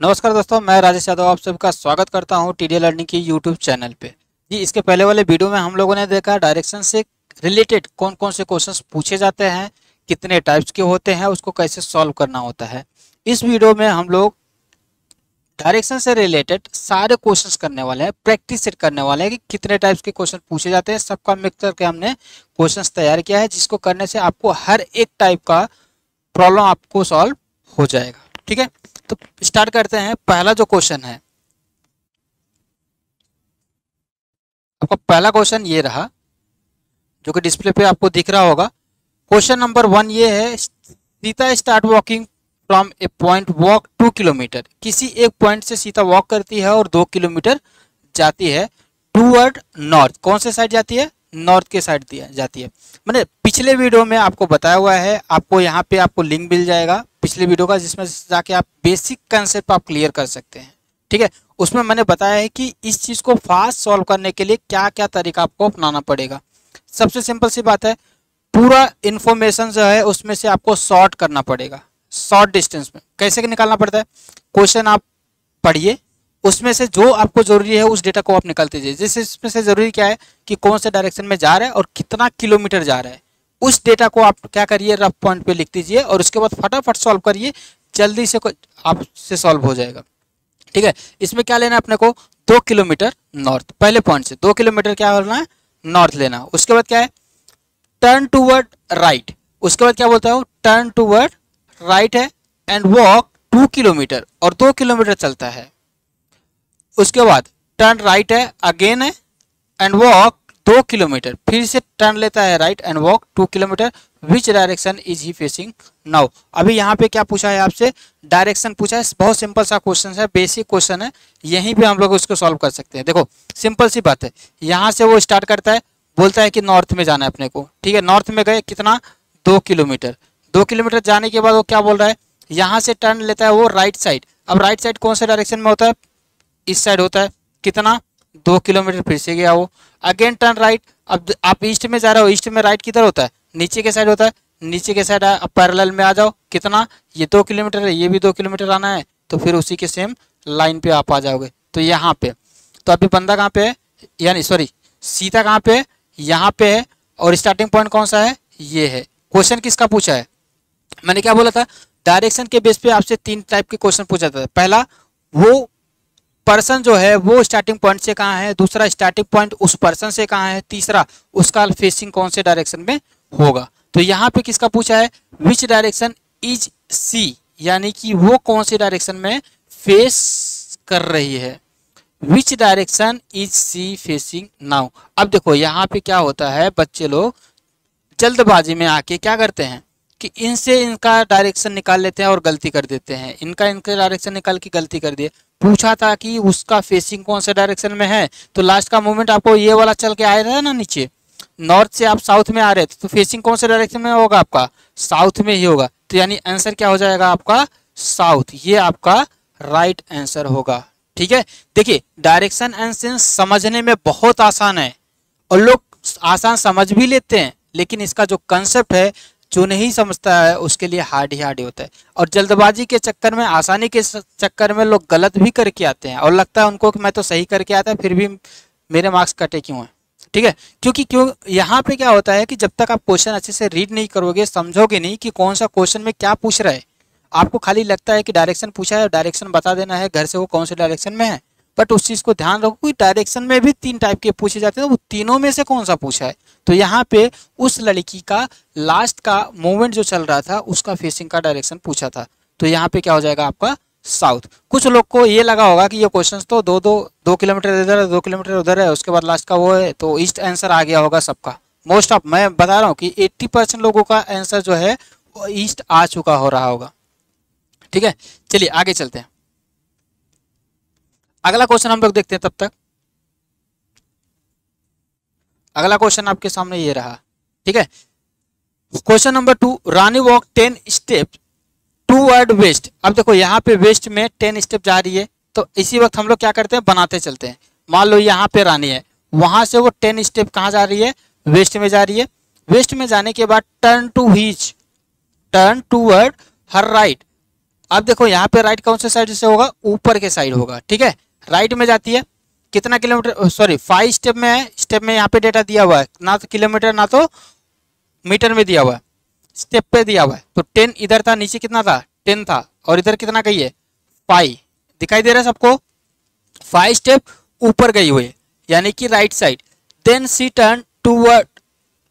नमस्कार दोस्तों, मैं राजेश यादव, आप सबका स्वागत करता हूँ टी लर्निंग की यूट्यूब चैनल पे। जी, इसके पहले वाले वीडियो में हम लोगों ने देखा डायरेक्शन से रिलेटेड कौन कौन से क्वेश्चंस पूछे जाते हैं, कितने टाइप्स के होते हैं, उसको कैसे सॉल्व करना होता है। इस वीडियो में हम लोग डायरेक्शन से रिलेटेड सारे क्वेश्चंस करने वाले हैं प्रैक्टिस सेट करने वाले हैं कि कितने टाइप्स के क्वेश्चन पूछे जाते हैं। सबका मिक्स करके हमने क्वेश्चंस तैयार किया है, जिसको करने से आपको हर एक टाइप का प्रॉब्लम आपको सॉल्व हो जाएगा। ठीक है? तो स्टार्ट करते हैं पहला जो क्वेश्चन है। आपका पहला क्वेश्चन ये रहा, जो कि डिस्प्ले पे आपको दिख रहा होगा। क्वेश्चन नंबर वन ये है, Sita start walking from a point walk two kilometre किसी एक पॉइंट से सीता वॉक करती है और दो किलोमीटर जाती है। टूवर्ड नॉर्थ कौन से साइड जाती है? नॉर्थ के साइड दिया, जाती है। मैंने पिछले वीडियो में आपको बताया हुआ है, आपको यहाँ पे आपको लिंक मिल जाएगा पिछले वीडियो का, जिसमें जाके आप बेसिक कंसेप्ट आप क्लियर कर सकते हैं। ठीक है? उसमें मैंने बताया है कि इस चीज़ को फास्ट सॉल्व करने के लिए क्या क्या तरीका आपको अपनाना पड़ेगा। सबसे सिंपल सी बात है, पूरा इन्फॉर्मेशन जो है, उसमें से आपको शॉर्ट करना पड़ेगा। शॉर्ट डिस्टेंस में। कैसे निकालना पड़ता है? क्वेश्चन आप पढ़िए। उसमें से जो आपको ज़रूरी है, उस डेटा को आप निकालते दीजिए जैसे इसमें से ज़रूरी क्या है कि कौन से डायरेक्शन में जा रहा है और कितना किलोमीटर जा रहा है। उस डेटा को आप क्या करिए रफ पॉइंट पे लिख दीजिए और उसके बाद फटाफट सॉल्व करिए। जल्दी से आपसे सॉल्व हो जाएगा। ठीक है? इसमें क्या लेना है अपने को? दो किलोमीटर नॉर्थ पहले पॉइंट से। दो किलोमीटर क्या होना है? नॉर्थ लेना। उसके बाद क्या है? टर्न टूवर्ड राइट उसके बाद क्या बोलता हूँ? टर्न टूवर्ड राइट है। And walk two kilometre. और दो किलोमीटर चलता है। उसके बाद टर्न राइट है अगेन है एंड वॉक दो किलोमीटर। फिर से टर्न लेता है right and walk two kilometre. Which direction is he facing now अभी यहाँ पे क्या पूछा है आपसे? डायरेक्शन पूछा है। बहुत सिंपल सा क्वेश्चन है बेसिक क्वेश्चन है। यहीं पे हम लोग उसको सॉल्व कर सकते हैं। देखो सिंपल सी बात है। यहाँ से वो स्टार्ट करता है, बोलता है कि नॉर्थ में जाना है अपने को। ठीक है नॉर्थ में गए, कितना? दो किलोमीटर। दो किलोमीटर जाने के बाद वो क्या बोल रहा है? यहाँ से टर्न लेता है वो राइट साइड अब राइट साइड कौन से डायरेक्शन में होता है? इस साइड होता है। कितना? दो किलोमीटर फिर से गया वो। अगेन टर्न राइट अब आप ईस्ट में जा रहे हो ईस्ट में राइट किधर होता है? नीचे के साइड होता है। नीचे के साइड अब पैरेलल में आ जाओ। कितना? ये दो किलोमीटर है, ये भी दो किलोमीटर आना है। तो फिर उसी के सेम लाइन पे आप आ जाओगे। तो यहाँ पे। तो अभी बंदा कहाँ पे है? यानी सॉरी सीता कहाँ पे है? यहाँ पे है। और स्टार्टिंग पॉइंट कौन सा है? ये है। क्वेश्चन किसका पूछा है? मैंने क्या बोला था? डायरेक्शन के बेस पे आपसे तीन टाइप के क्वेश्चन पूछा था पहला, वो पर्सन जो है, वो स्टार्टिंग पॉइंट से कहाँ है, दूसरा स्टार्टिंग पॉइंट उस पर्सन से कहाँ है, तीसरा उसका फेसिंग कौन से डायरेक्शन में होगा। तो यहाँ पे किसका पूछा है? विच डायरेक्शन इज़ सी यानी कि वो कौन से डायरेक्शन में फेस कर रही है। Which direction is she facing now अब देखो, यहाँ पे क्या होता है, बच्चे लोग जल्दबाजी में आके क्या करते हैं कि इनसे इनका डायरेक्शन निकाल लेते हैं और गलती कर देते हैं। इनका इनका डायरेक्शन निकाल के गलती कर दिए। पूछा था कि उसका फेसिंग कौन से डायरेक्शन में है? तो लास्ट का मूवमेंट आपको ये वाला चल के आया था ना नीचे? नॉर्थ से आप साउथ में आ रहे थे तो फेसिंग कौन से डायरेक्शन में होगा आपका? साउथ में ही होगा। तो यानी आंसर क्या हो जाएगा आपका? साउथ ये आपका राइट right आंसर होगा। ठीक है? देखिए डायरेक्शन एंड सेंस समझने में बहुत आसान है। और लोग आसान समझ भी लेते हैं, लेकिन इसका जो कंसेप्ट है जो नहीं समझता है, उसके लिए हार्ड ही हार्ड होता है। और जल्दबाजी के चक्कर में, आसानी के चक्कर में लोग गलत भी करके आते हैं, और लगता है उनको कि मैं तो सही करके आता फिर भी मेरे मार्क्स कटे क्यों हैं? ठीक है? क्योंकि क्यों, यहाँ पे क्या होता है कि जब तक आप क्वेश्चन अच्छे से रीड नहीं करोगे, समझोगे नहीं कि कौन सा क्वेश्चन में क्या पूछ रहा है, आपको खाली लगता है कि डायरेक्शन पूछा है डायरेक्शन बता देना है, घर से वो कौन से डायरेक्शन में है? बट उस चीज़ को ध्यान रखो कि डायरेक्शन में भी तीन टाइप के पूछे जाते हैं। वो तीनों में से कौन सा पूछा है? तो यहाँ पे उस लड़की का लास्ट का मूवमेंट जो चल रहा था, उसका फेसिंग का डायरेक्शन पूछा था। तो यहाँ पे क्या हो जाएगा आपका? साउथ कुछ लोग को ये लगा होगा कि ये क्वेश्चन तो दो दो दो किलोमीटर इधर है, दो किलोमीटर उधर है, उसके बाद लास्ट का वो है तो ईस्ट आंसर आ गया होगा सबका। मोस्ट ऑफ़ मैं बता रहा हूँ कि 80 परसेंट लोगों का आंसर जो है ईस्ट आ चुका हो रहा होगा। ठीक है? चलिए, आगे चलते हैं। अगला क्वेश्चन हम लोग देखते हैं तब तक। अगला क्वेश्चन आपके सामने ये रहा, ठीक है? Question number two, Rani walk ten step toward west. अब देखो, यहाँ पे वेस्ट में टेन स्टेप जा रही है तो इसी वक्त हम लोग क्या करते हैं? बनाते चलते हैं। मान लो यहाँ पे रानी है, वहाँ से वो टेन स्टेप कहाँ जा रही है? वेस्ट में जा रही है। वेस्ट में जाने के बाद turn to each, turn toward her right. अब देखो, यहाँ पे राइट कौन से साइड से होगा? ऊपर के साइड होगा, ठीक है? राइट में जाती है। कितना किलोमीटर सॉरी फाइव स्टेप में है। स्टेप में यहाँ पे डेटा दिया हुआ है। ना तो किलोमीटर, ना तो मीटर में दिया हुआ है। स्टेप पे दिया हुआ है। तो टेन इधर था, नीचे कितना था? टेन था। और इधर कितना गई है? फाइव दिखाई दे रहा है सबको? फाइव स्टेप ऊपर गई हुई है। यानी कि right side then she turn toward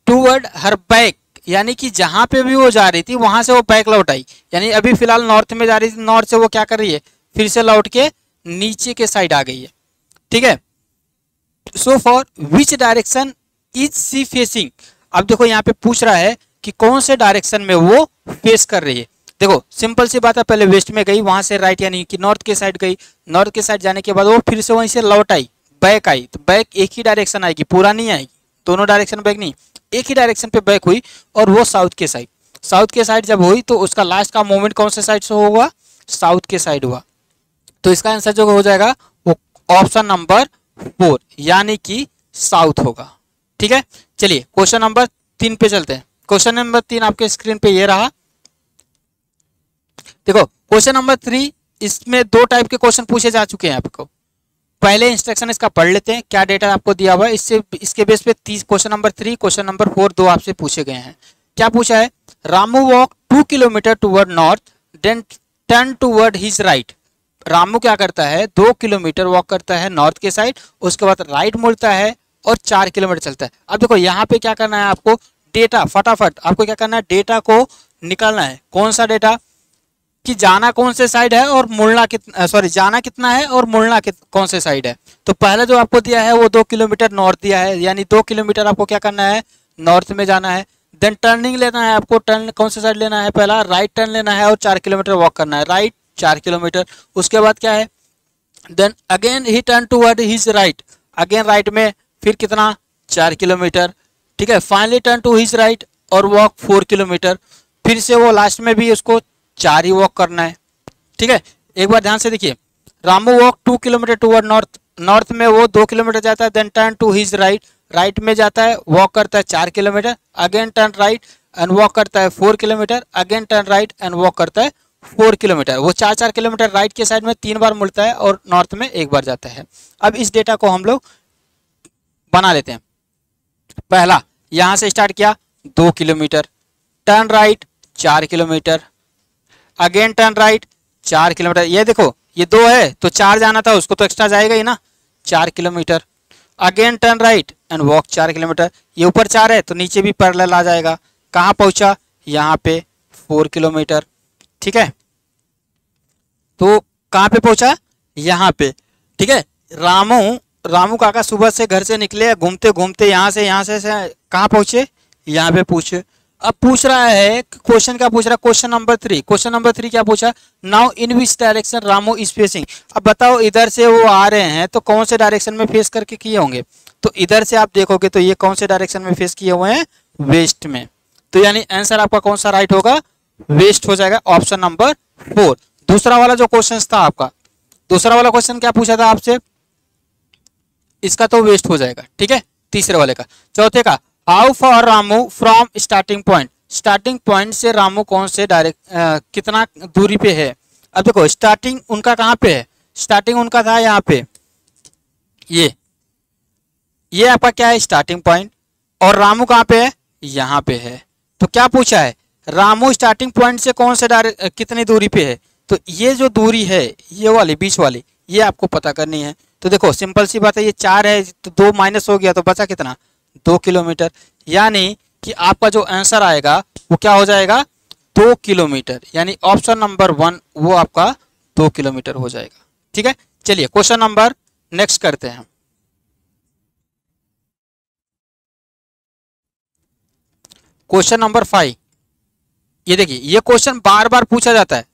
toward her back यानी कि जहाँ पे भी वो जा रही थी, वहाँ से वो बैक लौट आई। यानी अभी फ़िलहाल नॉर्थ में जा रही थी। नॉर्थ से वो क्या कर रही है? फिर से लौट के नीचे के साइड आ गई है। ठीक है? So for which direction is she facing अब देखो, यहाँ पे पूछ रहा है कि कौन से डायरेक्शन में वो फेस कर रही है। देखो सिंपल सी बात है, पहले वेस्ट में गई, वहाँ से राइट यानी कि नॉर्थ के साइड गई। नॉर्थ के साइड जाने के बाद वो फिर से वहीं से लौट आई बैक आई। तो बैक एक ही डायरेक्शन आएगी, पूरा नहीं आएगी। दोनों डायरेक्शन बैक नहीं, एक ही डायरेक्शन पे बैक हुई और वो साउथ के साइड साउथ के साइड जब हुई तो उसका लास्ट का मूवमेंट कौन से साइड से होगा? साउथ के साइड हुआ। तो इसका आंसर जो हो जाएगा वो ऑप्शन नंबर फोर यानी कि साउथ होगा। ठीक है? चलिए क्वेश्चन नंबर तीन पे चलते हैं। क्वेश्चन नंबर तीन आपके स्क्रीन पे ये रहा। देखो क्वेश्चन नंबर थ्री इसमें दो टाइप के क्वेश्चन पूछे जा चुके हैं आपको। पहले इंस्ट्रक्शन इसका पढ़ लेते हैं, क्या डेटा आपको दिया हुआ है। इससे, इसके बेस पे तीस question number three question number four दो आपसे पूछे गए हैं। क्या पूछा है? Ramu walk two kilometre toward north then turn toward his right Ramu क्या करता है? दो किलोमीटर वॉक करता है नॉर्थ के साइड उसके बाद राइट मुड़ता है और चार किलोमीटर चलता है। अब देखो, यहाँ पे क्या करना है आपको? डेटा फटाफट आपको क्या करना है? डेटा को निकालना है। कौन सा डेटा कि जाना कौन से साइड है और मुड़ना कितना सॉरी जाना कितना है और मुड़ना कौन से साइड है? तो पहले जो आपको दिया है, वो दो किलोमीटर नॉर्थ दिया है। यानी दो किलोमीटर आपको क्या करना है? नॉर्थ में जाना है। देन टर्निंग लेना है आपको। टर्न कौन से साइड लेना है? पहला राइट टर्न लेना है और चार किलोमीटर वॉक करना है। राइट चार किलोमीटर। उसके बाद क्या है? Then again he turn toward his right again right में फिर कितना? चार किलोमीटर। ठीक है? Finally turn to his right और वॉक फोर किलोमीटर। फिर से वो लास्ट में भी उसको चार ही वॉक करना है। ठीक है? एक बार ध्यान से देखिए। Ramu walk two kilometre toward north north में वो दो किलोमीटर जाता है then turn to his right right में जाता है वॉक करता है चार kilometre. Again turn right and walk करता है four kilometre. Again turn right and walk करता है फोर किलोमीटर। वो चार चार किलोमीटर राइट के साइड में तीन बार मुड़ता है और नॉर्थ में एक बार जाता है। अब इस डेटा को हम लोग बना लेते हैं। पहला, यहाँ से स्टार्ट किया, दो किलोमीटर। टर्न राइट चार किलोमीटर। अगेन टर्न राइट चार किलोमीटर। ये देखो, ये दो है तो चार जाना था, उसको तो एक्स्ट्रा जाएगा ही ना। चार kilometre. Again turn right and walk चार किलोमीटर। ये ऊपर चार है तो नीचे भी पैरेलल आ जाएगा। कहाँ पहुँचा? यहाँ पे फोर किलोमीटर। ठीक है? तो कहाँ पे पहुँचा? यहाँ पे। ठीक है? रामू रामू काका सुबह से घर से निकले घूमते घूमते यहाँ से यहाँ से, से कहाँ पहुँचे? यहाँ पे पूछे। अब पूछ रहा है क्वेश्चन क्या पूछ रहा है? Question number three question number three क्या पूछा? Now in which direction Ramo is facing अब बताओ इधर से वो आ रहे हैं तो कौन से डायरेक्शन में फेस करके किए होंगे? तो इधर से आप देखोगे तो ये कौन से डायरेक्शन में फेस किए हुए हैं? वेस्ट में। तो यानी आंसर आपका कौन सा राइट होगा? वेस्ट हो जाएगा ऑप्शन नंबर फोर दूसरा वाला जो क्वेश्चन था आपका, दूसरा वाला क्वेश्चन क्या पूछा था आपसे? इसका तो वेस्ट हो जाएगा, ठीक है? तीसरे वाले का। चौथे का how far Ramu from starting point starting point से रामू कौन से डायरेक्ट कितना दूरी पे है? अब देखो स्टार्टिंग उनका कहाँ पे है? स्टार्टिंग उनका था यहाँ पे। ये ये आपका क्या है? स्टार्टिंग पॉइंट और रामू कहाँ पे है? यहाँ पे है। तो क्या पूछा है? रामू स्टार्टिंग पॉइंट से कौन से डायरेक्ट कितनी दूरी पे है? तो ये जो दूरी है, ये वाली, बीच वाली, ये आपको पता करनी है। तो देखो सिंपल सी बात है, ये चार है तो दो माइनस हो गया तो बचा कितना? दो किलोमीटर। यानी कि आपका जो आंसर आएगा, वो क्या हो जाएगा? दो किलोमीटर। यानी ऑप्शन नंबर वन वो आपका दो किलोमीटर हो जाएगा। ठीक है? चलिए क्वेश्चन नंबर नेक्स्ट करते हैं क्वेश्चन नंबर फाइव ये देखिए, ये क्वेश्चन बार बार पूछा जाता है।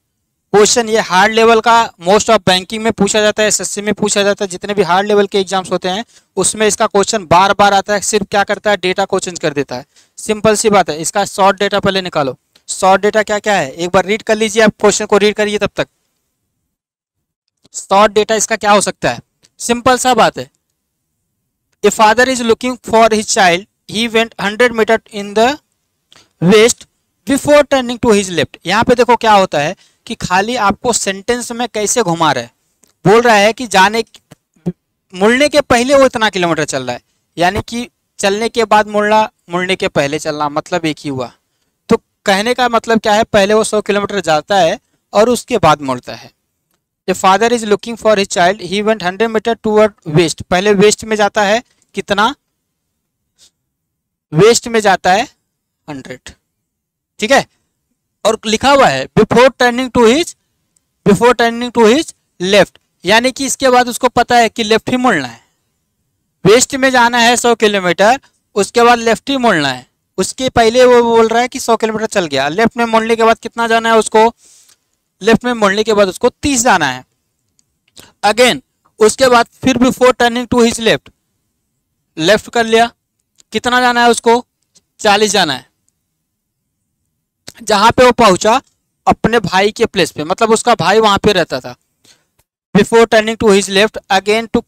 क्वेश्चन ये हार्ड लेवल का मोस्ट ऑफ़ बैंकिंग में पूछा जाता है एसएससी में पूछा जाता है, जितने भी हार्ड लेवल के एग्ज़ाम्स होते हैं, उसमें इसका क्वेश्चन बार बार आता है, सिर्फ़ क्या करता है डेटा को चेंज कर देता है। सिंपल सी बात है, इसका शॉर्ट डेटा पहले निकालो। शॉर्ट डेटा क्या क्या है? एक बार रीड कर लीजिए, आप क्वेश्चन को रीड करिए तब तक। शॉर्ट डेटा इसका क्या हो सकता है? सिंपल सा बात है। A father is looking for his child he went hundred metre in the west before turning to his left. यहाँ पे देखो क्या होता है कि खाली आपको सेंटेंस में कैसे घुमा रहे बोल रहा है कि जाने मुड़ने के पहले वो इतना किलोमीटर चल रहा है। यानी कि चलने के बाद मुड़ना, मुड़ने के पहले चलना मतलब एक ही हुआ। तो कहने का मतलब क्या है? पहले वो सौ किलोमीटर जाता है और उसके बाद मुड़ता है। The father is looking for his child he went hundred metre toward west पहले वेस्ट में जाता है, कितना? वेस्ट में जाता है हंड्रेड ठीक है? और लिखा हुआ है before turning to his before turning to his left यानी कि इसके बाद उसको पता है कि लेफ़्ट ही मुड़ना है। वेस्ट में जाना है सौ किलोमीटर, उसके बाद लेफ़्ट ही मुड़ना है। उसके पहले वो बोल रहा है कि सौ किलोमीटर चल गया। लेफ़्ट में मुड़ने के बाद कितना जाना है उसको? लेफ़्ट में मुड़ने के बाद उसको तीस जाना है। अगेन उसके बाद फिर before turning to his left left कर लिया। कितना जाना है उसको? चालीस जाना है। जहाँ पे वो पहुँचा, अपने भाई के प्लेस पे। मतलब उसका भाई वहाँ पे रहता था। Before turning to his left again to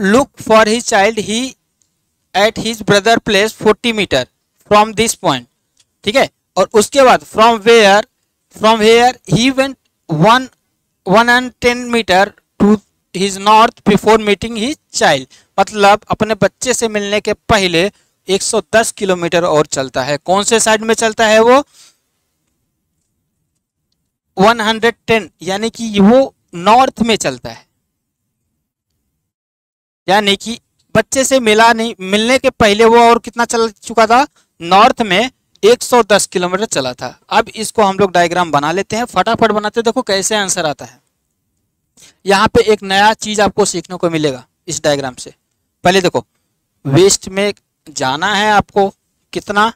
look for his child he at his brother place forty metre from this point ठीक है? और उसके बाद from where from where he went one one and ten metre to his north before meeting his child मतलब अपने बच्चे से मिलने के पहले 110 किलोमीटर और चलता है। कौन से साइड में चलता है वो? 110 यानी कि वो नॉर्थ में चलता है। यानी कि बच्चे से मिला नहीं, मिलने के पहले वो और कितना चल चुका था? नॉर्थ में 110 किलोमीटर चला था। अब इसको हम लोग डायग्राम बना लेते हैं। फटाफट बनाते देखो कैसे आंसर आता है। यहाँ पे एक नया चीज़ आपको सीखने को मिलेगा इस डायग्राम से। पहले देखो वेस्ट में जाना है आपको कितना?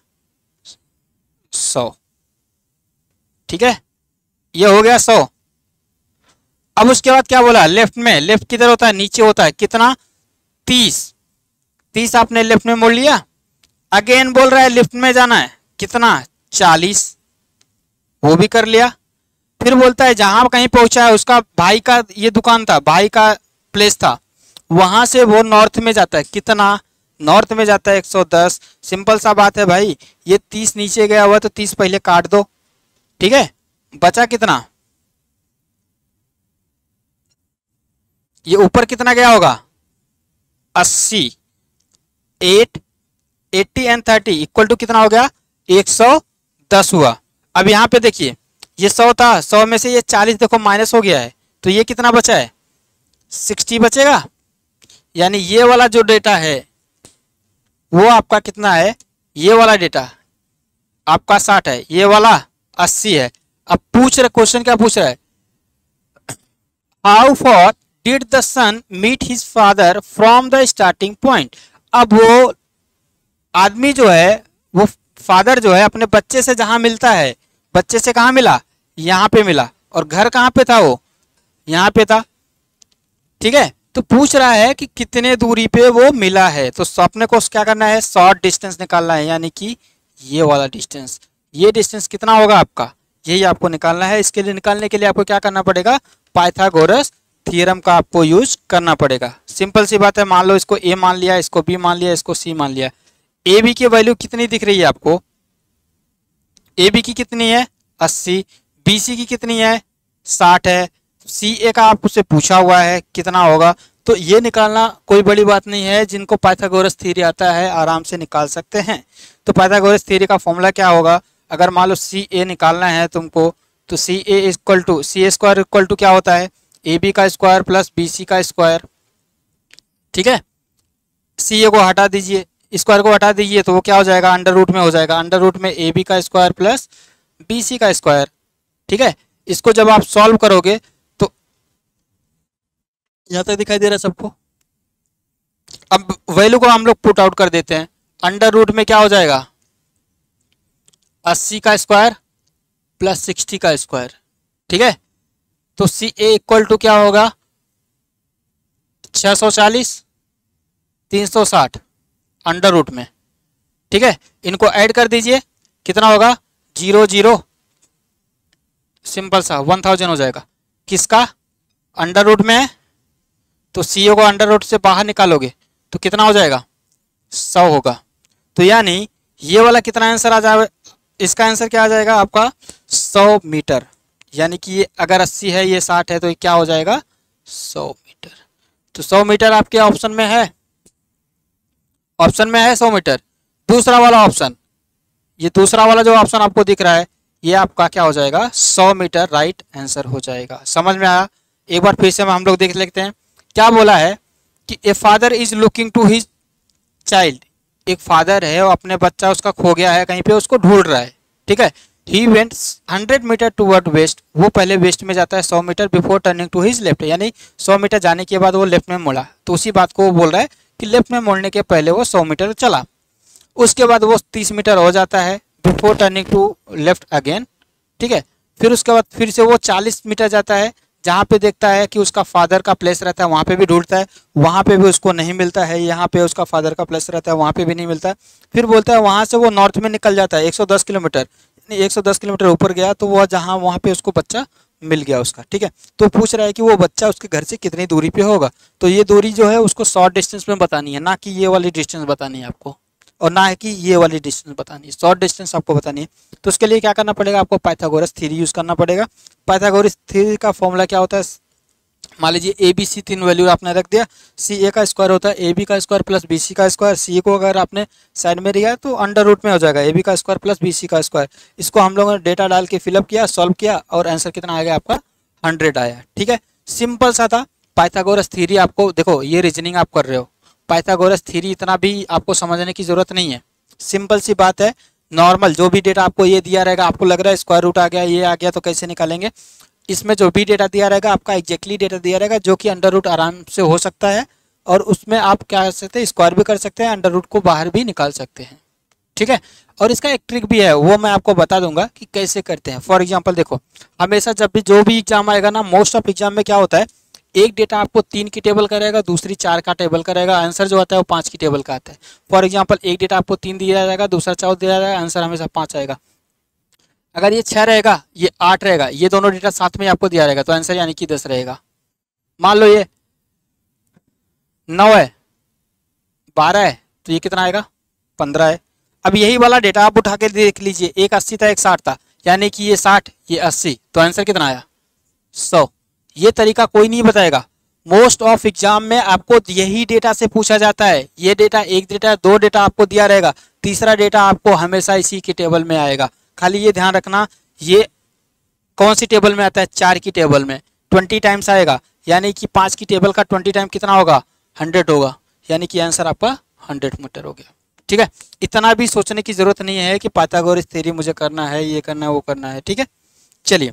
सौ। ठीक है? ये हो गया सौ। अब उसके बाद क्या बोला? लेफ़्ट में लेफ़्ट किधर होता है? नीचे होता है। कितना? तीस। तीस आपने लेफ़्ट में मोड़ लिया? अगेन बोल रहा है लेफ़्ट में जाना है। कितना? चालीस। वो भी कर लिया। फिर बोलता है, जहाँ कहीं पहुँचा है, उसका भाई का ये दुकान था, भाई का प्लेस था। वहाँ से वो नॉर्थ में जाता है। कितना? नॉर्थ में जाता है 110 सिंपल सा बात है भाई। ये 30 नीचे गया हुआ तो 30 पहले काट दो। ठीक है? बचा कितना? ये ऊपर कितना गया होगा? अस्सी। Eight, eighty and thirty equal to कितना हो गया? एक सौ दस हुआ। अब यहाँ पे देखिए, ये सौ था, सौ में से ये चालीस देखो माइनस हो गया है। तो ये कितना बचा है? सिक्सटी बचेगा? यानी ये वाला जो डेटा है, वो आपका कितना है? ये वाला डेटा, आपका साठ है। ये वाला अस्सी है। अब पूछ रहे क्वेश्चन क्या पूछ रहा है? How far did the son meet his father from the starting point अब वो आदमी जो है, वो फादर जो है, अपने बच्चे से जहाँ मिलता है, बच्चे से कहा मिला? यहाँ पे मिला। और घर कहाँ पे था वो? यहाँ पे था। ठीक है? तो पूछ रहा है कि कितने दूरी पे वो मिला है? तो अपने को क्या करना है? शॉर्ट डिस्टेंस निकालना है, यानी कि ये वाला डिस्टेंस ये डिस्टेंस कितना होगा आपका? यही आपको निकालना है। इसके लिए निकालने के लिए आपको क्या करना पड़ेगा? पाइथागोरस थियरम का आपको यूज़ करना पड़ेगा। सिंपल सी बात है, मान लो इसको ए मान लिया, इसको बी मान लिया, इसको सी मान लिया। ए बी की वैल्यू कितनी दिख रही है आपको? ए बी की कितनी है? अस्सी। बी सी की कितनी है? साठ है। सी ए का आपसे पूछा हुआ है, कितना होगा? तो ये निकालना कोई बड़ी बात नहीं है। जिनको पाइथागोरस थ्योरी आता है, आराम से निकाल सकते हैं। तो पाइथागोरस थ्योरी का फॉर्मूला क्या होगा? अगर मान लो सी ए निकालना है तुमको तो C A equal to C A square equal to क्या होता है? ए बी का स्क्वायर प्लस बी सी का स्क्वायर ठीक है? सी ए को हटा दीजिए। स्क्वायर को हटा दीजिए तो वो क्या हो जाएगा? अंडर रूट में हो जाएगा। अंडर रूट में ए बी का स्क्वायर प्लस बी सी का स्क्वायर ठीक है? इसको जब आप सॉल्व करोगे तो यहाँ तक दिखाई दे रहा है सबको? अब वैल्यू को हम लोग पुट आउट कर देते हैं। अंडर रूट में क्या हो जाएगा? अस्सी का स्क्वायर प्लस सिक्सटी का स्क्वायर, ठीक है? तो सी ए इक्वल टू क्या होगा? छह सौ चालीस, तीन सौ साठ, अंडर रूट में, ठीक है? इनको ऐड कर दीजिए, कितना होगा? Zero zero. सिंपल सा, वन थाउज़ेंड हो जाएगा। किसका? अंडर रूट में। तो सी को अंडर रूट से बाहर निकालोगे तो कितना हो जाएगा? सौ होगा। तो यानी ये वाला कितना आंसर आ जाए इसका आंसर क्या आ जाएगा आपका? सौ मीटर। यानी कि ये अगर 80 है, ये 60 है तो ये क्या हो जाएगा? 100 मीटर। तो 100 मीटर आपके ऑप्शन में है। ऑप्शन में है 100 मीटर। दूसरा वाला ऑप्शन। ये दूसरा वाला जो ऑप्शन आपको दिख रहा है, ये आपका क्या हो जाएगा? 100 मीटर राइट आंसर हो जाएगा। समझ में आया? एक बार फिर से हम लोग देख लेते हैं। क्या बोला है कि a father is looking to his child एक फादर है वो अपने बच्चा उसका खो गया है, कहीं पे उसको ढूंढ रहा है, ठीक है? He went hundred metre toward west वो पहले वेस्ट में जाता है, सौ metre before turning to his left यानी सौ मीटर जाने के बाद वो लेफ़्ट में मोड़ा। तो उसी बात को वो बोल रहा है कि लेफ़्ट में मोड़ने के पहले वो सौ मीटर चला। उसके बाद वो तीस मीटर हो जाता है before turning to left again ठीक है? फिर उसके बाद फिर से वो चालीस मीटर जाता है जहाँ पे देखता है कि उसका फादर का प्लेस रहता है, वहाँ पे भी ढूंढता है। वहाँ पे भी उसको नहीं मिलता है, यहाँ पे उसका फादर का प्लेस रहता है, वहाँ पे भी नहीं मिलता है। फिर बोलता है, वहाँ से वो नॉर्थ में निकल जाता है 110 किलोमीटर। 110 किलोमीटर ऊपर गया तो वह जहाँ, वहाँ पे उसको बच्चा मिल गया उसका, ठीक है? तो पूछ रहा है कि वो बच्चा उसके घर से कितनी दूरी पे होगा? तो ये दूरी जो है उसको शॉर्ट डिस्टेंस में बतानी है, ना कि ये वाली डिस्टेंस बतानी है आपको। और ना है कि ये वाली डिस्टेंस बतानी है। शॉर्ट डिस्टेंस आपको बतानी है। तो उसके लिए क्या करना पड़ेगा? आपको पाइथागोरस थ्री यूज़ करना पड़ेगा। पाइथागोरस थ्री का फॉर्मूला क्या होता है? मान लीजिए ए बी सी तीन वैल्यू आपने रख दिया। सी ए का स्क्वायर होता है। ए बी का स्क्वायर प्लस बी सी का स्क्वायर सी को अगर आपने साइड में दिया तो अंडर रूट में हो जाएगा। ए बी का स्क्वायर प्लस बी सी का स्क्वायर इसको हम लोगों ने डेटा डाल के फिलअप किया सॉल्व किया और आंसर कितना आएगा आपका हंड्रेड आया। ठीक है? सिंपल सा था। पाइथागोरस थ्री आपको, देखो, ये रीजनिंग आप कर रहे हो। पाइथागोरस थ्री इतना भी आपको समझने की ज़रूरत नहीं है। सिंपल सी बात है नॉर्मल जो भी डेटा आपको ये दिया रहेगा, आपको लग रहा है स्क्वायर रूट आ गया, ये आ गया तो कैसे निकालेंगे? इसमें जो भी डेटा दिया रहेगा, आपका एग्जैक्टली डेटा दिया रहेगा, जो कि अंडर रूट आराम से हो सकता है, और उसमें आप क्या कर सकते हैं स्क्वायर भी कर सकते हैं अंडर रूट को बाहर भी निकाल सकते हैं। ठीक है? और इसका एक ट्रिक भी है, वो मैं आपको बता दूँगा कि कैसे करते हैं। फॉर एग्ज़ाम्पल देखो, हमेशा जब भी, जो भी एग्ज़ाम आएगा ना मोस्ट ऑफ़ एग्ज़ाम में क्या होता है एक डेटा आपको तीन की टेबल का करेगा दूसरी चार का टेबल करेगा आंसर जो आता है वो पाँच की टेबल का आता है। फॉर एग्ज़ाम्पल एक डेटा आपको तीन दिया जाएगा, दूसरा चार दिया जाएगा आंसर हमेशा पाँच आएगा। अगर ये छः रहेगा, ये आठ रहेगा, ये दोनों डेटा साथ में आपको दिया रहेगा तो आंसर यानी कि दस रहेगा। मान लो ये नौ है, बारह है तो ये कितना आएगा? पंद्रह है। अब यही वाला डेटा आप उठा के देख लीजिए, एक अस्सी था, एक साठ था, यानी कि ये साठ, ये अस्सी तो आंसर कितना आया? सौ। ये तरीका कोई नहीं बताएगा। मोस्ट ऑफ़ एग्ज़ाम में आपको यही डेटा से पूछा जाता है। ये डेटा एक डेटा दो डेटा आपको दिया रहेगा। तीसरा डेटा आपको हमेशा इसी के टेबल में आएगा। खाली ये ध्यान रखना, ये कौन सी टेबल में आता है? चार की टेबल में। ट्वेंटी टाइम्स आएगा। यानी कि पाँच की टेबल का ट्वेंटी टाइम कितना होगा? हंड्रेड होगा। यानी कि आंसर आपका हंड्रेड मीटर हो गया। ठीक है? इतना भी सोचने की ज़रूरत नहीं है कि पाथागोरस थ्योरी मुझे करना है, ये करना है, वो करना है। ठीक है? चलिए।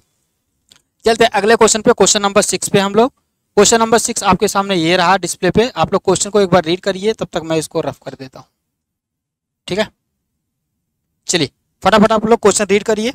चलते हैं, अगले क्वेश्चन पे क्वेश्चन नंबर सिक्स पे हम लोग। क्वेश्चन नंबर सिक्स आपके सामने ये रहा डिस्प्ले पे। आप लोग क्वेश्चन को एक बार रीड करिए, तब तक मैं इसको रफ कर देता हूँ। ठीक है? चलिए, फटाफट आप लोग क्वेश्चन रीड करिए।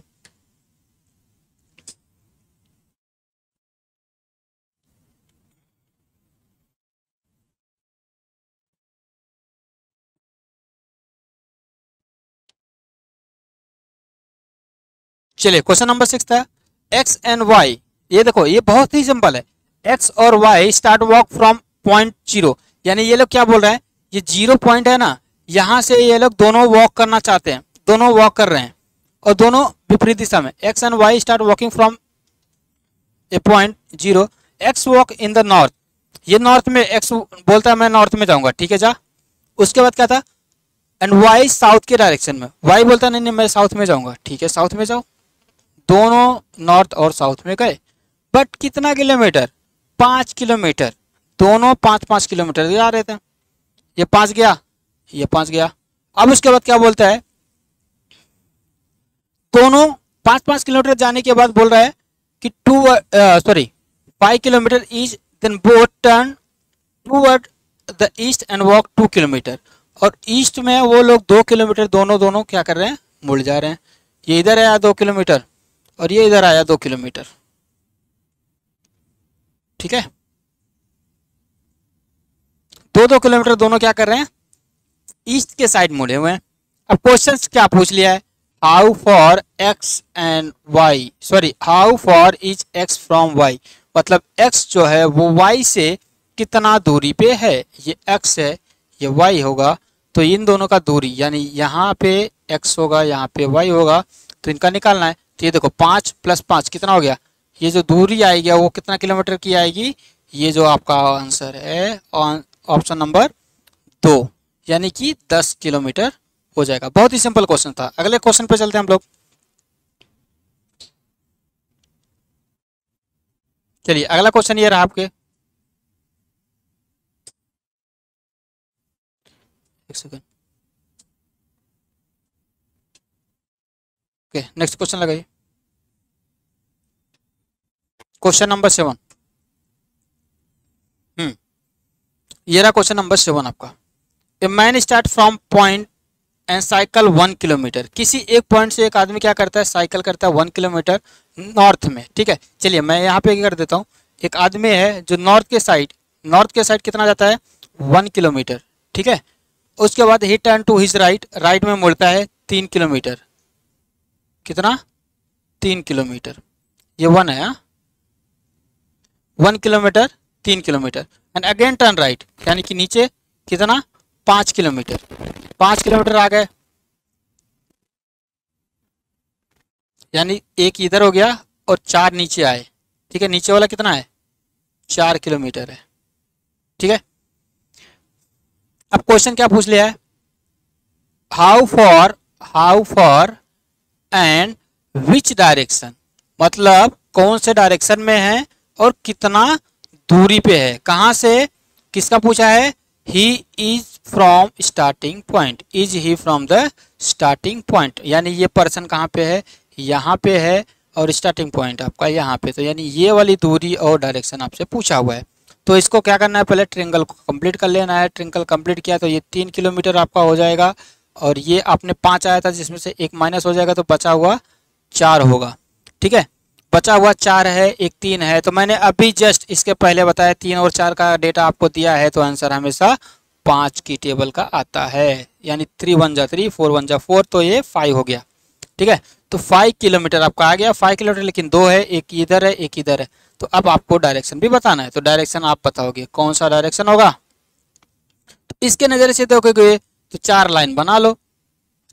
चलिए क्वेश्चन नंबर सिक्स था। एक्स एंड वाई ये देखो, ये बहुत ही सिंपल है। एक्स और Y start walk from point zero यानी ये लोग क्या बोल रहे हैं? ये ज़ीरो पॉइंट है ना? यहाँ से ये लोग दोनों वॉक करना चाहते हैं। दोनों वॉक कर रहे हैं। और दोनों विपरीत दिशा में। X and Y start walking from a point zero X walk in the north ये नॉर्थ में एक्स बोलता है, मैं नॉर्थ में जाऊँगा। ठीक है, जा। उसके बाद क्या था? एंड वाई साउथ के डायरेक्शन में। वाई बोलता नहीं नहीं, मैं साउथ में जाऊँगा। ठीक है साउथ में जाओ। दोनों नॉर्थ और साउथ में गए। बट कितना किलोमीटर? पाँच किलोमीटर। दोनों पाँच पाँच किलोमीटर जा रहे थे। ये पाँच गया, ये पाँच गया। अब उसके बाद क्या बोलता है? दोनों पाँच पाँच किलोमीटर जाने के बाद बोल रहा है कि two sorry five kilometre is then both turn toward the east and walk two kilometre और ईस्ट में वो लोग दो किलोमीटर, दोनों दोनों क्या कर रहे हैं? मुड़ जा रहे हैं। ये इधर आया दो किलोमीटर? और ये इधर आया दो किलोमीटर। ठीक है? दो दो किलोमीटर दोनों क्या कर रहे हैं? ईस्ट के साइड मुड़े हुए हैं। अब क्वेश्चन क्या पूछ लिया है? How far X and Y sorry how far is X from Y मतलब एक्स जो है, वो वाई से कितना दूरी पे है? ये एक्स है, ये वाई होगा। तो इन दोनों का दूरी, यानी यहाँ पे एक्स होगा, यहाँ पे वाई होगा। तो इनका निकालना है। तो ये देखो, पाँच प्लस पाँच कितना हो गया? ये जो दूरी आएगी, वो कितना किलोमीटर की आएगी? ये जो आपका आंसर है ऑप्शन नंबर दो, यानी कि दस किलोमीटर हो जाएगा। बहुत ही सिंपल क्वेश्चन था। अगले क्वेश्चन पे चलते हैं हम लोग। चलिए, अगला क्वेश्चन ये रहा आपके। एक सेकेंड ओके नेक्स्ट क्वेश्चन लगाइए। क्वेश्चन नंबर सेवन हम्म ये रहा क्वेश्चन नंबर सेवन आपका। A man start from point and cycle one kilometre किसी एक पॉइंट से एक आदमी क्या करता है? साइकिल करता है वन किलोमीटर नॉर्थ में। ठीक है? चलिए, मैं यहाँ पे कर देता हूँ। एक आदमी है जो नॉर्थ के साइड नॉर्थ के साइड कितना जाता है? वन किलोमीटर ठीक है? उसके बाद he turn to his right right में मुड़ता है तीन किलोमीटर कितना? तीन किलोमीटर। ये वन है वन किलोमीटर, तीन kilometre. And again turn right यानी कि नीचे कितना? पाँच किलोमीटर। पाँच किलोमीटर आ गए। यानी एक इधर हो गया और चार नीचे आए। ठीक है, नीचे वाला कितना है? चार किलोमीटर है। ठीक है? अब क्वेश्चन क्या पूछ लिया है? How far how far and which direction मतलब कौन से डायरेक्शन में है और कितना दूरी पे है? कहाँ से? किसका पूछा है? He is from starting point is he from the starting point यानी ये पर्सन कहाँ पे है? यहाँ पे है और स्टार्टिंग पॉइंट आपका यहाँ पे। तो यानी ये वाली दूरी और डायरेक्शन आपसे पूछा हुआ है। तो इसको क्या करना है? पहले ट्रिंगल को कंप्लीट कर लेना है। ट्रिंगल कंप्लीट किया तो ये तीन किलोमीटर आपका हो जाएगा। और ये आपने पाँच आया था जिसमें से एक माइनस हो जाएगा तो बचा हुआ चार होगा। ठीक है? बचा हुआ चार है, एक तीन है। तो मैंने अभी जस्ट इसके पहले बताया, तीन और चार का डेटा आपको दिया है तो आंसर हमेशा पाँच की टेबल का आता है। यानी थ्री वन जा थ्री फोर वन जा फोर तो ये फाइव हो गया। ठीक है? तो फाइव किलोमीटर आपका आ गया फाइव किलोमीटर लेकिन दो है, एक इधर है, एक इधर है। तो अब आपको डायरेक्शन भी बताना है। तो डायरेक्शन आप बताओगे, कौन सा डायरेक्शन होगा? तो इसके नज़र से देखोगे तो चार लाइन बना लो।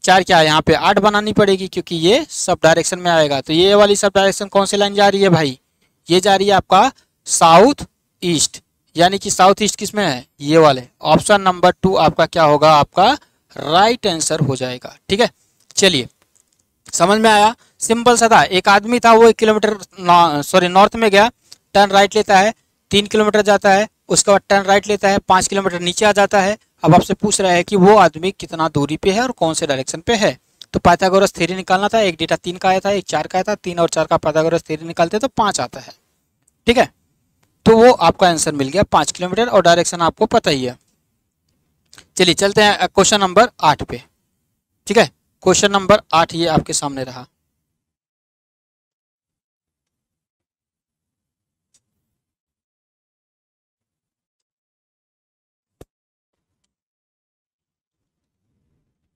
चार क्या यहाँ पे आठ बनानी पड़ेगी क्योंकि ये सब डायरेक्शन में आएगा। तो ये वाली सब डायरेक्शन कौन सी लाइन जा रही है भाई? ये जा रही है आपका साउथ ईस्ट यानी कि साउथ ईस्ट किसमें है? ये वाले। ऑप्शन नंबर टू आपका क्या होगा? आपका राइट आंसर हो जाएगा। ठीक है? चलिए। समझ में आया? सिंपल सा था। एक आदमी था, वो एक किलोमीटर सॉरी नॉर्थ में गया। टर्न राइट लेता है। तीन किलोमीटर जाता है। उसके बाद टर्न राइट लेता है। पाँच किलोमीटर नीचे आ जाता है। अब आपसे पूछ रहा है कि वो आदमी कितना दूरी पे है और कौन से डायरेक्शन पे है? तो पाइथागोरस थ्योरी निकालना था, एक डेटा तीन का आया था, एक चार का आया था, तीन और चार का पाइथागोरस थ्योरी निकालते तो पाँच आता है। ठीक है? तो वो आपका आंसर मिल गया पाँच किलोमीटर और डायरेक्शन आपको पता ही है। चलिए चलते हैं क्वेश्चन नंबर आठ पे। ठीक है? क्वेश्चन नंबर आठ ये आपके सामने रहा।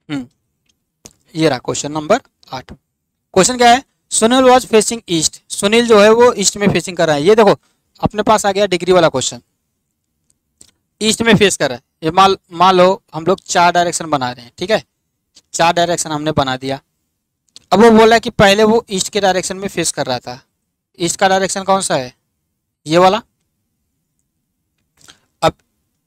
ये रहा क्वेश्चन नंबर आठ। क्वेश्चन क्या है? Sunil was facing east Sunil जो है वो ईस्ट में फेसिंग कर रहा है। ये देखो, अपने पास आ गया डिग्री वाला क्वेश्चन ईस्ट में फेस कर रहा है। ये मान मान लो हम लोग चार डायरेक्शन बना रहे हैं, ठीक है? चार डायरेक्शन हमने बना दिया। अब वो बोला कि पहले वो ईस्ट के डायरेक्शन में फेस कर रहा था। ईस्ट का डायरेक्शन कौन सा है? ये वाला। अब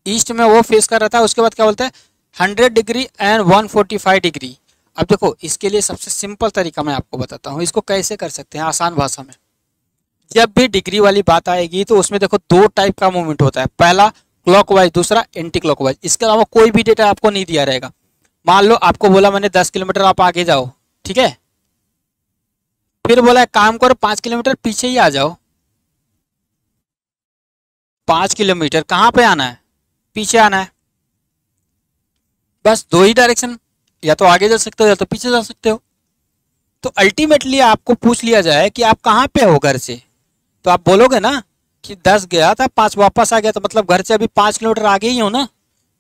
ईस्ट में वो फेस कर रहा था, उसके बाद क्या बोलते हैं? Hundred degree and one forty five degree. अब देखो, इसके लिए सबसे सिंपल तरीका मैं आपको बताता हूँ, इसको कैसे कर सकते हैं आसान भाषा में। जब भी डिग्री वाली बात आएगी तो उसमें देखो दो टाइप का मूवमेंट होता है। पहला क्लॉकवाइज दूसरा एंटी क्लॉकवाइज इसके अलावा कोई भी डेटा आपको नहीं दिया रहेगा। मान लो, आपको बोला मैंने दस किलोमीटर, आप आगे जाओ, ठीक है? फिर बोला काम करो, पाँच किलोमीटर पीछे ही आ जाओ। पाँच किलोमीटर, कहाँ पे आना है? पीछे आना है। बस दो ही डायरेक्शन या तो आगे जा सकते हो, या तो पीछे जा सकते हो। तो अल्टीमेटली आपको पूछ लिया जाए कि आप कहाँ पे हो घर से? तो आप बोलोगे ना कि दस गया था, पाँच वापस आ गया तो मतलब घर से अभी पाँच किलोमीटर आगे ही हो ना?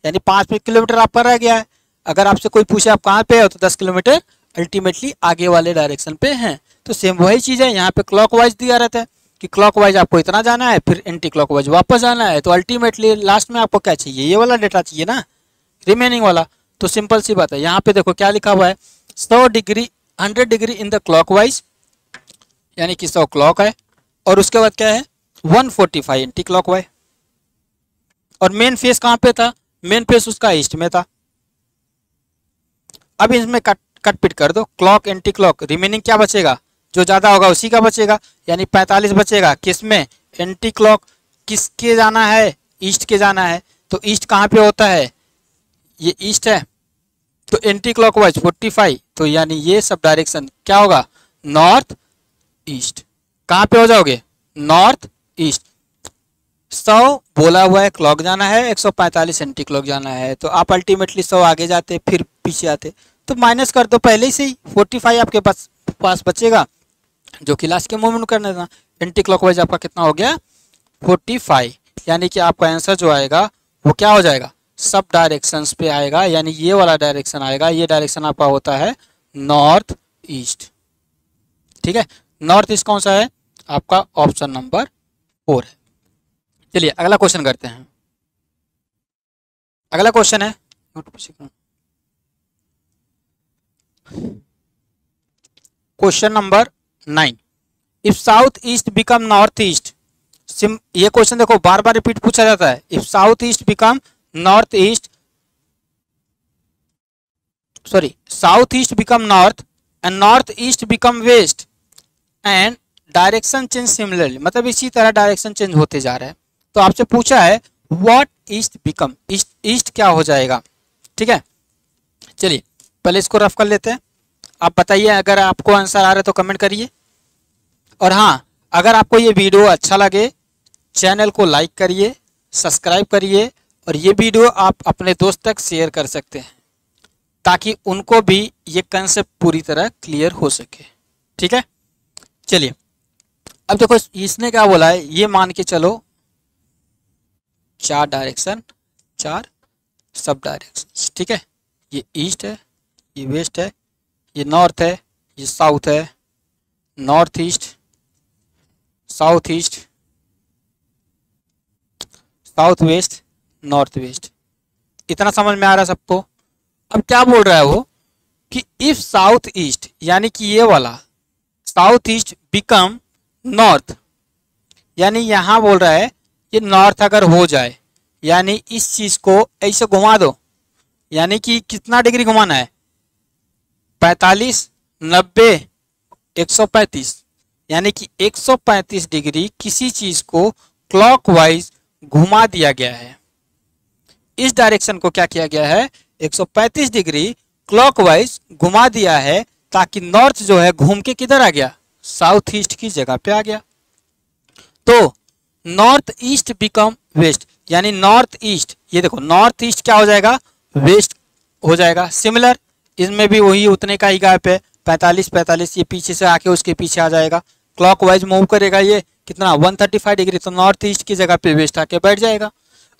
यानी पाँच किलोमीटर आप पर रह गया है। अगर आपसे कोई पूछे आप कहाँ पे हो तो दस किलोमीटर अल्टीमेटली आगे वाले डायरेक्शन पे हैं। तो सेम वही चीज़ है, यहाँ पे क्लॉकवाइज दिया रहता है कि क्लॉकवाइज आपको इतना जाना है, फिर एंटी क्लॉकवाइज वापस जाना है। तो अल्टीमेटली लास्ट में आपको क्या चाहिए? ये वाला डेटा चाहिए ना? रिमेनिंग वाला तो सिंपल सी बात है। यहाँ पे देखो क्या लिखा हुआ है? सौ degree hundred degree in the clockwise यानी कि सौ क्लॉक है। और उसके बाद क्या है? 145 एंटी क्लॉकवाइज और मेन फेस कहाँ पे था? मेन फेस उसका ईस्ट में था। अब इसमें कट कट पिट कर दो। क्लॉक एंटी क्लॉक रिमेनिंग क्या बचेगा? जो ज़्यादा होगा उसी का बचेगा। यानी 45 बचेगा। किसमें एंटी क्लॉक किसके जाना है? ईस्ट के जाना है। तो ईस्ट कहाँ पे होता है? ये ईस्ट है। तो एंटी क्लॉकवाइज 45 तो यानी ये सब डायरेक्शन क्या होगा? नॉर्थ ईस्ट कहाँ पे हो जाओगे? नॉर्थ ईस्ट सौ बोला हुआ है क्लॉक जाना है 145 एंटी क्लॉक जाना है। तो आप अल्टीमेटली सौ आगे जाते, फिर पीछे आते। तो माइनस कर दो पहले से ही। 45 आपके पास पास बचेगा, जो कि लास्ट के मूवमेंट करना था। एंटी क्लॉकवाइज आपका कितना हो गया? 45 यानी कि आपका आंसर जो आएगा, वो क्या हो जाएगा? सब डायरेक्शंस पे आएगा, यानी ये वाला डायरेक्शन आएगा, ये डायरेक्शन आपका होता है नॉर्थ ईस्ट ठीक है? नॉर्थ ईस्ट कौन सा है? आपका ऑप्शन नंबर फोर है। चलिए, अगला क्वेश्चन करते हैं। अगला क्वेश्चन है। Question number nine if south east become north east ये क्वेश्चन देखो बार बार रिपीट पूछा जाता है। If south east become north east sorry south east become north and north east become west and direction change similarly मतलब इसी तरह डायरेक्शन चेंज होते जा रहा है। तो आपसे पूछा है what east become east east क्या हो जाएगा? ठीक है? चलिए, पहले इसको रफ कर लेते हैं। आप बताइए, अगर आपको आंसर आ रहा है तो कमेंट करिए। और हाँ अगर आपको ये वीडियो अच्छा लगे चैनल को लाइक करिए सब्सक्राइब करिए और ये वीडियो आप अपने दोस्त तक शेयर कर सकते हैं, ताकि उनको भी ये कंसेप्ट पूरी तरह क्लियर हो सके। ठीक है? चलिए। अब देखो, इसने क्या बोला है? ये मान के चलो, चार डायरेक्शन चार सब डायरेक्शन ठीक है? ये ईस्ट है, ये वेस्ट है, ये नॉर्थ है, ये साउथ है north east south east south west north west. इतना समझ में आ रहा है सबको? अब क्या बोल रहा है वो? कि इफ़ साउथ ईस्ट यानी कि ये वाला साउथ ईस्ट बिकम नॉर्थ यानी यहाँ बोल रहा है ये नॉर्थ अगर हो जाए, यानी इस चीज़ को ऐसे घुमा दो, यानी कि कितना डिग्री घुमाना है? पैतालीस, नब्बे, एक सौ पैंतीस, यानी कि 135 डिग्री किसी चीज़ को क्लॉकवाइज घुमा दिया गया है। इस डायरेक्शन को क्या किया गया है? 135 डिग्री क्लॉकवाइज घुमा दिया है ताकि नॉर्थ जो है घूम के किधर आ गया? साउथ ईस्ट की जगह पे आ गया। तो नॉर्थ ईस्ट बिकम वेस्ट यानी नॉर्थ ईस्ट ये देखो नॉर्थ ईस्ट क्या हो जाएगा? वेस्ट हो जाएगा। सिमिलर इसमें भी वही उतने का ही गैप है। पैंतालीस पैंतालीस, ये पीछे से आके उसके पीछे आ जाएगा। क्लॉकवाइज मूव करेगा ये, कितना? 135 डिग्री तो नॉर्थ ईस्ट की जगह पे वेस्ट आके बैठ जाएगा।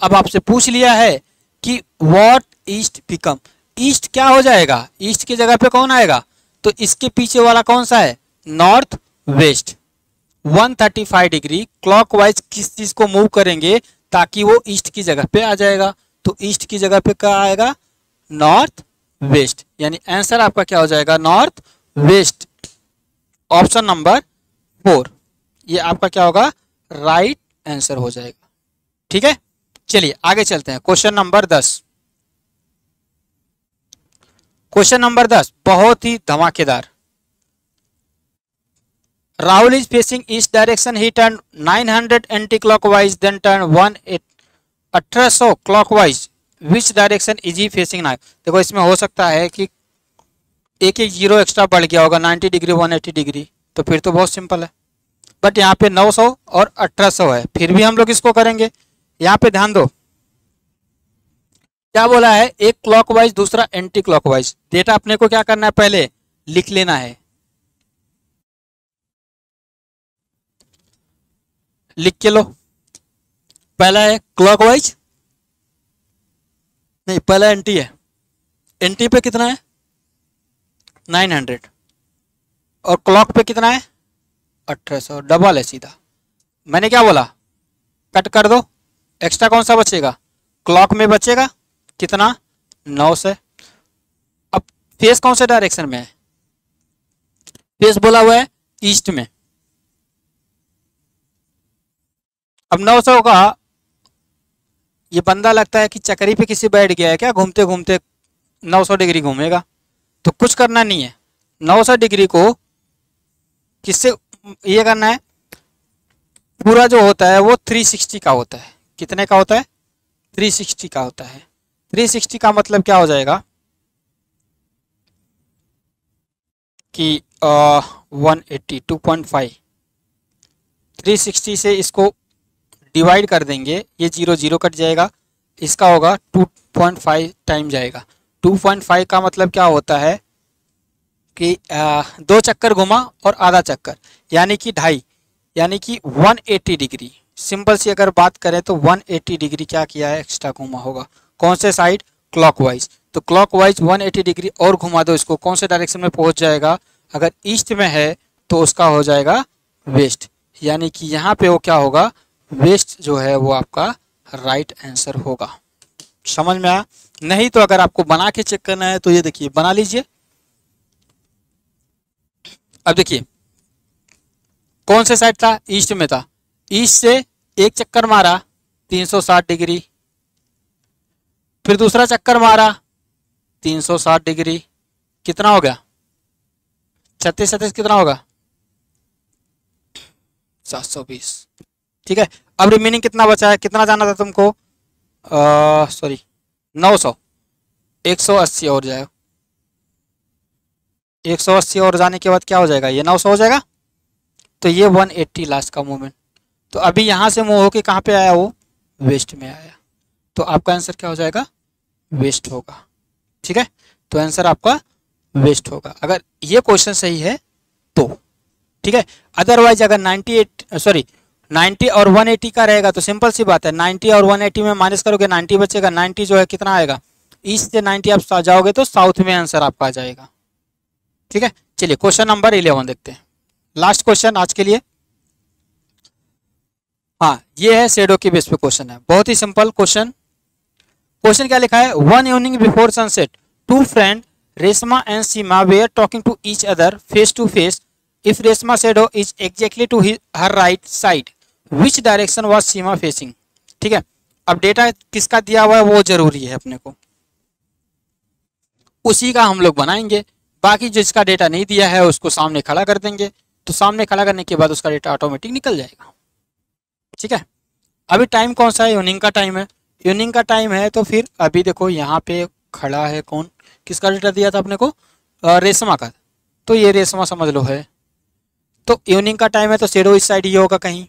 अब आपसे पूछ लिया है कि वॉट ईस्ट बिकम ईस्ट क्या हो जाएगा? ईस्ट की जगह पे कौन आएगा? तो इसके पीछे वाला कौन सा है? नॉर्थ वेस्ट 135 डिग्री क्लॉकवाइज किस चीज़ को मूव करेंगे ताकि वो ईस्ट की जगह पे आ जाएगा? तो ईस्ट की जगह पे क्या आएगा? नॉर्थ वेस्ट यानी आंसर आपका क्या हो जाएगा? North west option number four ये आपका क्या होगा? राइट right आंसर हो जाएगा। ठीक है? चलिए, आगे चलते हैं। क्वेश्चन नंबर दस। क्वेश्चन नंबर दस, बहुत ही धमाकेदार। Rahul is facing east direction he turn 900 anti clockwise then turn one अठारह सौ clockwise which direction is he facing now देखो, इसमें हो सकता है कि एक एक ज़ीरो एक्स्ट्रा बढ़ गया होगा 90 डिग्री 180 डिग्री तो फिर तो बहुत सिंपल है। बट यहाँ पे 900 और 1800 है। फिर भी हम लोग इसको करेंगे। यहाँ पे ध्यान दो। क्या बोला है? एक क्लॉकवाइज दूसरा एंटी क्लॉकवाइज डेटा अपने को क्या करना है? पहले लिख लेना है। लिख के लो। पहला है क्लॉकवाइज नहीं, पहला एंटी है। एंटी पे कितना है? 900 और क्लॉक पे कितना है? 1800 डबल है सीधा। मैंने क्या बोला? कट कर दो। एक्स्ट्रा कौन सा बचेगा? क्लॉक में बचेगा? कितना? नौ से। अब फेस कौन से डायरेक्शन में है? फेस बोला हुआ है ईस्ट में। अब 900 का ये बंदा लगता है कि चक्री पे किसी बैठ गया है क्या? घूमते घूमते 900 डिग्री घूमेगा। तो कुछ करना नहीं है। 900 डिग्री को किससे ये करना है? पूरा जो होता है वो 360 का होता है। कितने का होता है? 360 का होता है। 360 का मतलब क्या हो जाएगा? कि one eighty two point five three sixty से इसको डिवाइड कर देंगे ये ज़ीरो ज़ीरो कट जाएगा। इसका होगा टू पॉइंट फाइव टाइम जाएगा। टू पॉइंट फाइव का मतलब क्या होता है? कि आ, दो चक्कर घुमा और आधा चक्कर। यानी कि ढाई यानी कि 180 डिग्री सिंपल सी अगर बात करें तो 180 डिग्री क्या किया है? एक्स्ट्रा घुमा होगा। कौन से साइड? क्लॉकवाइज। तो क्लॉकवाइज 180 डिग्री और घुमा दो इसको। कौन से डायरेक्शन में पहुँच जाएगा? अगर ईस्ट में है तो उसका हो जाएगा वेस्ट। यानी कि यहाँ पे वो क्या होगा? वेस्ट जो है वो आपका राइट आंसर होगा। समझ में आया? नहीं तो अगर आपको बना के चेक करना है तो ये देखिए, बना लीजिए। अब देखिए, कौन से साइड था? ईस्ट में था। ईस्ट से एक चक्कर मारा 360 डिग्री। फिर दूसरा चक्कर मारा 360 डिग्री। कितना हो गया? छत्तीस छत्तीस कितना होगा? 720 ठीक है, अब रिमेनिंग कितना बचा है? कितना जाना था तुमको? सॉरी 900 180 और जाए। 180 और जाने के बाद क्या हो जाएगा? ये 900 हो जाएगा? तो ये 180 लास्ट का मूवमेंट तो अभी यहाँ से मूव होके कहाँ पे आया वो? वेस्ट में आया। तो आपका आंसर क्या हो जाएगा? वेस्ट होगा। ठीक है? तो आंसर आपका वेस्ट होगा। अगर ये क्वेश्चन सही है तो। ठीक है? अदरवाइज़ अगर 98 सॉरी 90 और 180 का रहेगा तो सिंपल सी बात है। 90 और 180 में माइनस करोगे 90 बचेगा। 90 जो है, कितना आएगा? ईस्ट से 90 आप जाओगे तो साउथ में आंसर आपका आ जाएगा। ठीक है? चलिए क्वेश्चन नंबर इलेवन देखते हैं। लास्ट क्वेश्चन आज के लिए। हाँ ये है शेडो के बेस पे क्वेश्चन है। बहुत ही सिंपल क्वेश्चन क्वेश्चन क्या लिखा है? One evening before sunset two friend Reshma and Seema they are talking to each other face to face if Reshma shadow is exactly to her right side which direction was Seema facing ठीक है? अब data किसका दिया हुआ है, वो ज़रूरी है अपने को। उसी का हम लोग बनाएँगे। बाकी जिसका डेटा नहीं दिया है, उसको सामने खड़ा कर देंगे। तो सामने खड़ा करने के बाद उसका डेटा ऑटोमेटिक निकल जाएगा। ठीक है? अभी टाइम कौन सा है? इवनिंग का टाइम है। इवनिंग का टाइम है तो फिर अभी देखो यहाँ पे खड़ा है कौन? किसका डेटा दिया था अपने को? रेशमा का। तो ये रेशमा समझ लो है। तो इवनिंग का टाइम है तो शेडो इस साइड ही होगा कहीं।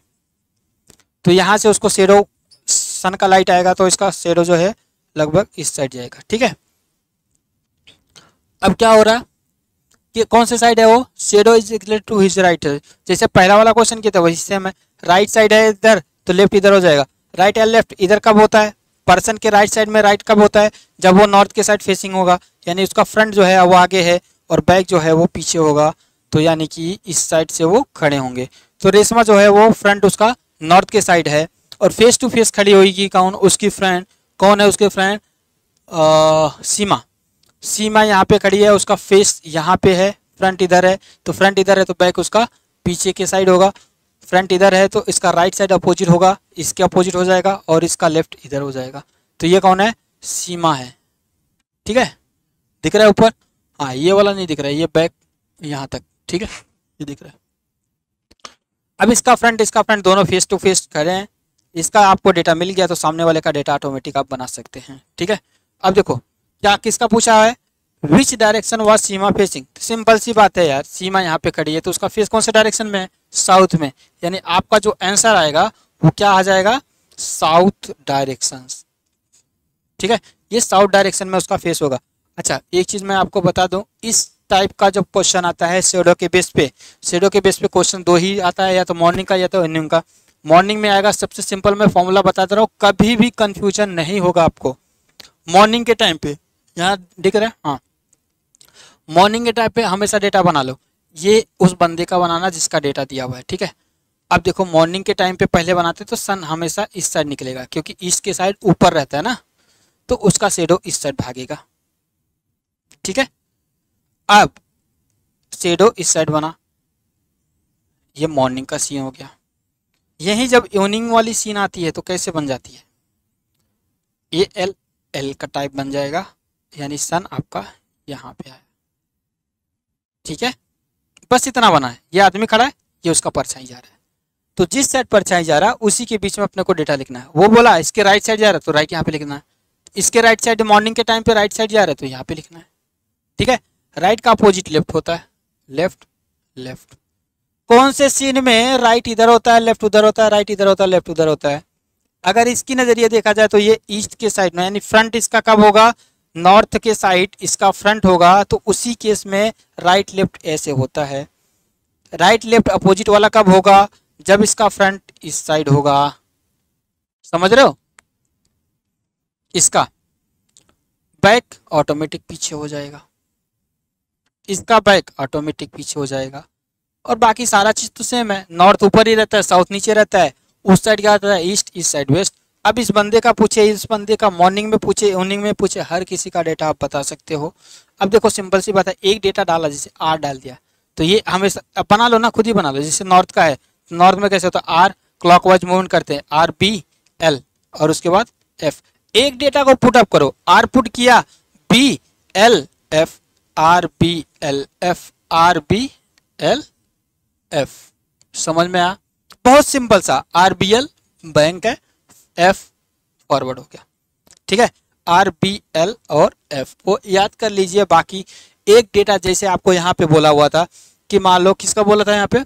तो यहाँ से उसको शेडो सन का लाइट आएगा तो इसका शेडो जो है लगभग इस साइड जाएगा। ठीक है? अब क्या हो रहा? है कि कौन से साइड है वो? Shadow is equal to his right जैसे पहला वाला क्वेश्चन किया था, वही सेम है। राइट साइड है इधर तो लेफ़्ट इधर हो जाएगा। राइट या लेफ़्ट इधर कब होता है? पर्सन के राइट साइड में राइट कब होता है? जब वो नॉर्थ के साइड फेसिंग होगा, यानी उसका फ्रंट जो है वो आगे है, और बैक जो है, वो पीछे होगा तो यानी कि इस साइड से वो खड़े होंगे। तो रेशमा जो है, वो फ्रंट उसका नॉर्थ के साइड है, और फेस टू फेस खड़ी होगी कौन? उसकी फ्रेंड कौन है उसके फ्रेंड सीमा। सीमा यहाँ पे खड़ी है, उसका फेस यहाँ पे है फ्रंट इधर है तो फ्रंट इधर है तो बैक उसका पीछे के साइड होगा। फ्रंट इधर है तो इसका राइट साइड अपोजिट होगा, इसके अपोजिट हो जाएगा और इसका लेफ़्ट इधर हो जाएगा। तो ये कौन है? सीमा है। ठीक है? दिख रहा है ऊपर? हाँ ये वाला नहीं दिख रहा है, ये बैक यहाँ तक। ठीक है? ये दिख रहा है। अब इसका फ्रंट इसका फ्रंट दोनों फेस टू फेस खड़े हैं इसका आपको डेटा मिल गया तो सामने वाले का डेटा ऑटोमेटिक आप बना सकते हैं। ठीक है? अब देखो, क्या किसका पूछा है? Which direction was Seema facing simple सी बात है यार सीमा यहाँ पे खड़ी है तो उसका फेस कौन से डायरेक्शन में है? साउथ में। यानी आपका जो आंसर आएगा, वो क्या आ जाएगा? साउथ डायरेक्शन ठीक है? ये साउथ डायरेक्शन में उसका फेस होगा। अच्छा एक चीज़ मैं आपको बता दूँ, इस टाइप का जब क्वेश्चन आता है शेडो के बेस पे शेडो के बेस पे क्वेश्चन दो ही आता है, या तो मॉर्निंग का या तो इवनिंग का। मॉर्निंग में आएगा, सबसे सिंपल मैं फॉर्मूला बता दे रहा हूँ, कभी भी कंफ्यूजन नहीं होगा आपको। मॉर्निंग के टाइम पे, यहाँ दिख रहा है? हाँ। मॉर्निंग के टाइम पे हमेशा डेटा बना लो। ये उस बंदे का बनाना जिसका डेटा दिया हुआ है, ठीक है? अब देखो मॉर्निंग के टाइम पे पहले बनाते तो सन हमेशा इस साइड निकलेगा, क्योंकि ईस्ट के साइड ऊपर रहता है ना तो उसका शेडो इस साइड भागेगा, ठीक है? अब शेडो इस साइड बना। ये मॉर्निंग का सीन हो गया। यही जब इवनिंग वाली सीन आती है तो कैसे बन जाती है? ए एल एल का टाइप बन जाएगा, यानी सन आपका यहाँ पे आया। ठीक है? बस इतना बना है। ये आदमी खड़ा है, ये उसका परछाई जा रहा है। तो जिस साइड परछाई जा रहा है, उसी के बीच में अपने को डेटा लिखना है। वो बोला, इसके राइट साइड जा रहा है तो राइट यहाँ पे लिखना है। इसके राइट साइड मॉर्निंग के टाइम पे राइट साइड जा रहा है तो यहाँ पे लिखना है। ठीक है? राइट का अपोजिट लेफ़्ट होता है। लेफ़्ट लेफ़्ट कौन से सीन में राइट इधर होता है लेफ़्ट उधर होता है राइट इधर होता है लेफ़्ट उधर होता है? अगर इसकी नज़रिए देखा जाए तो ये ईस्ट के साइड में, यानी फ्रंट इसका कब होगा? नॉर्थ के साइड इसका फ्रंट होगा तो उसी केस में राइट लेफ़्ट ऐसे होता है। राइट लेफ़्ट अपोजिट वाला कब होगा? जब इसका फ्रंट इस साइड होगा। समझ रहे हो? इसका बैक ऑटोमेटिक पीछे हो जाएगा। इसका बैक ऑटोमेटिक पीछे हो जाएगा। और बाकी सारा चीज़ तो सेम है। नॉर्थ ऊपर ही रहता है, साउथ नीचे रहता है, उस साइड क्या रहता है? ईस्ट इस साइड, वेस्ट। अब इस बंदे का पूछे, इस बंदे का मॉर्निंग में पूछे इवनिंग में पूछे, हर किसी का डेटा आप बता सकते हो। अब देखो सिंपल सी बात है, एक डेटा डाला, जैसे आर डाल दिया। तो ये हमेशा बना लो ना, खुद ही बना लो, जैसे नॉर्थ का है। नॉर्थ में कैसे होता है? आर क्लॉक वाइज मूवमेंट करते हैं आर बी एल और उसके बाद एफ़ एक डेटा को पुट अप करो आर पुट किया B L F R B L F R B L F समझ में आ बहुत सिंपल सा आर बी एल बैंक है। एफ़ फॉरवर्ड हो गया। ठीक है? आर बी एल और एफ़ वो याद कर लीजिए, बाकी एक डेटा जैसे आपको यहाँ पे बोला हुआ था कि मान लो किसका बोला था यहाँ पे?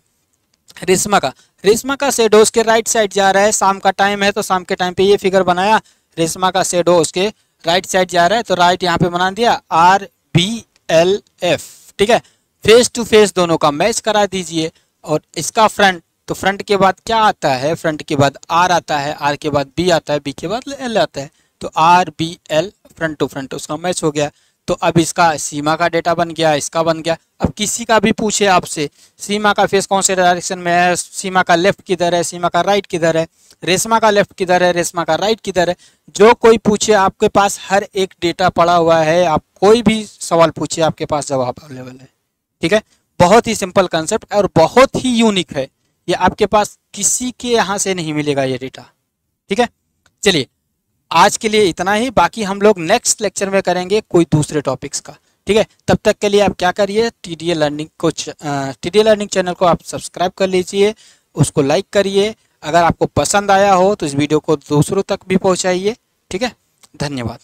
रेशमा का। रेशमा का शेडो उसके राइट साइड जा रहा है। शाम का टाइम है तो शाम के टाइम पे ये फिगर बनाया। रेशमा का शेडो उसके राइट साइड जा रहा है तो राइट यहाँ पे बना दिया। आर बी एल एफ़ ठीक है? फेस टू फेस दोनों का मैच करा दीजिए। और इसका फ्रंट तो फ्रंट के बाद क्या आता है? फ्रंट के बाद आर आता है आर के बाद बी आता है बी के बाद एल आता है। तो R B L front to front उसका मैच हो गया। तो अब इसका सीमा का डेटा बन गया, इसका बन गया। अब किसी का भी पूछे आपसे, सीमा का फेस कौन से डायरेक्शन में है? सीमा का लेफ़्ट किधर है? सीमा का राइट किधर है? रेशमा का लेफ़्ट किधर है? रेशमा का राइट किधर है? जो कोई पूछे आपके पास, हर एक डेटा पड़ा हुआ है। आप कोई भी सवाल पूछिए आपके पास जवाब अवेलेबल है। ठीक है? बहुत ही सिंपल कंसेप्ट और बहुत ही यूनिक है। ये आपके पास किसी के यहाँ से नहीं मिलेगा ये डेटा ठीक है? चलिए, आज के लिए इतना ही। बाकी हम लोग नेक्स्ट लेक्चर में करेंगे कोई दूसरे टॉपिक्स का। ठीक है? तब तक के लिए आप क्या करिए टी डी लर्निंग को टी डी लर्निंग चैनल को आप सब्सक्राइब कर लीजिए, उसको लाइक करिए। अगर आपको पसंद आया हो तो इस वीडियो को दूसरों तक भी पहुँचाइए। ठीक है? धन्यवाद।